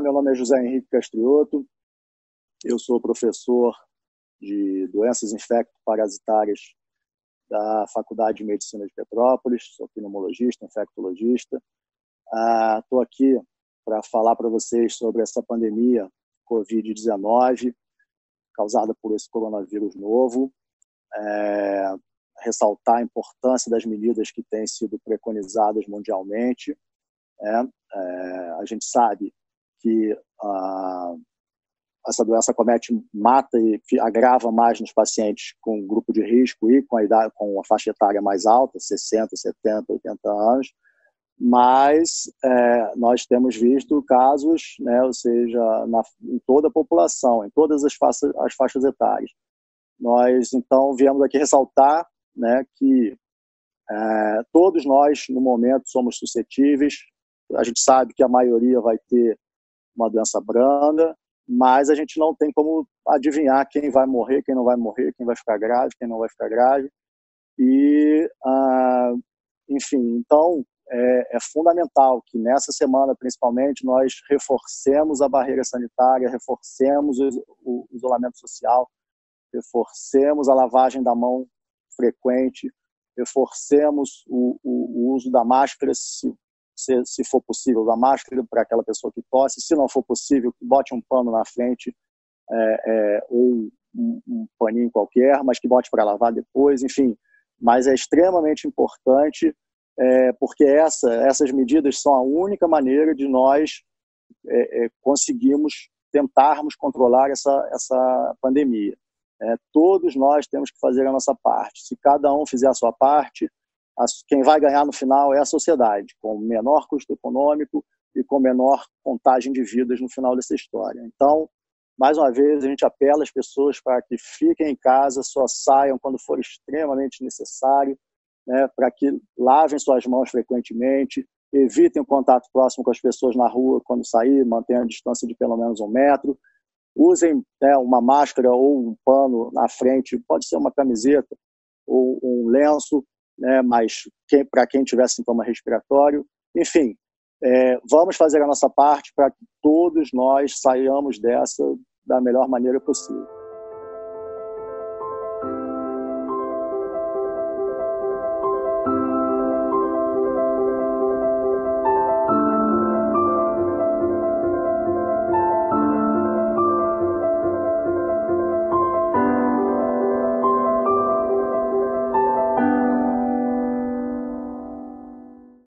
meu nome é José Henrique Castrioto, eu sou professor de doenças infecto-parasitárias da Faculdade de Medicina de Petrópolis, sou pneumologista, infectologista. Estou ah, aqui para falar para vocês sobre essa pandemia Covid-19 causada por esse coronavírus novo, é, ressaltar a importância das medidas que têm sido preconizadas mundialmente. É, é, a gente sabe que a, essa doença comete, mata e agrava mais nos pacientes com grupo de risco e com a, idade, com a faixa etária mais alta, 60, 70, 80 anos, mas é, nós temos visto casos, né, ou seja, na, em toda a população, em todas as faixas, as faixas etárias. Nós, então, viemos aqui ressaltar né, que é, todos nós, no momento, somos suscetíveis. A gente sabe que a maioria vai ter uma doença branda, mas a gente não tem como adivinhar quem vai morrer, quem não vai morrer, quem vai ficar grave, quem não vai ficar grave. E, ah, enfim, então é, é, fundamental que nessa semana, principalmente, nós reforcemos a barreira sanitária, reforcemos o, isolamento social, reforcemos a lavagem da mão frequente, reforcemos o, o, o uso da máscara, se se, se for possível, da máscara para aquela pessoa que tosse. Se não for possível, bote um pano na frente é, é, ou um, um, paninho qualquer, mas que bote para lavar depois, enfim. Mas é extremamente importante é, porque essa, essas medidas são a única maneira de nós é, é, conseguirmos tentarmos controlar essa, essa pandemia. É, todos nós temos que fazer a nossa parte. Se cada um fizer a sua parte, quem vai ganhar no final é a sociedade, com menor custo econômico e com menor contagem de vidas no final dessa história. Então, mais uma vez, a gente apela às pessoas para que fiquem em casa, só saiam quando for extremamente necessário, né, para que lavem suas mãos frequentemente, evitem o contato próximo com as pessoas na rua quando sair, mantenham a distância de pelo menos um metro, usem né, uma máscara ou um pano na frente, pode ser uma camiseta ou um lenço, né, mas para quem tiver sintoma respiratório. Enfim, é, vamos fazer a nossa parte para que todos nós saiamos dessa da melhor maneira possível.